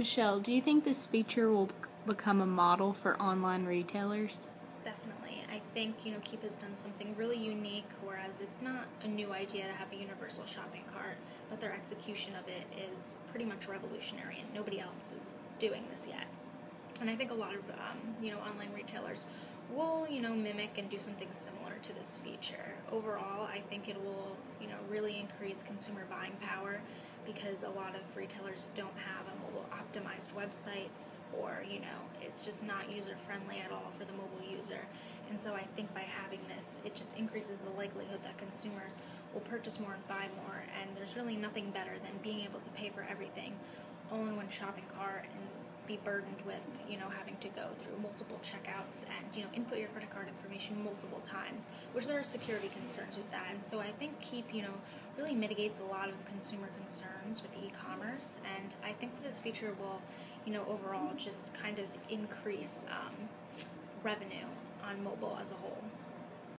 Michelle, do you think this feature will become a model for online retailers? Definitely. I think, you know, Keep has done something really unique, whereas it's not a new idea to have a universal shopping cart, but their execution of it is pretty much revolutionary, and nobody else is doing this yet. And I think a lot of, um, you know, online retailers will, you know, mimic and do something similar to this feature. Overall, I think it will, you know, really increase consumer buying power because a lot of retailers don't have a optimized websites or you know it's just not user friendly at all for the mobile user. And so i think by having this it just increases the likelihood that consumers will purchase more and buy more. And there's really nothing better than being able to pay for everything all in one shopping cart and be burdened with you know having to go through multiple checkouts and you know input your credit card information multiple times which there are security concerns with that. And so i think keep you know really mitigates a lot of consumer concerns with e-commerce. And i think that this feature will you know overall just kind of increase um, revenue on mobile as a whole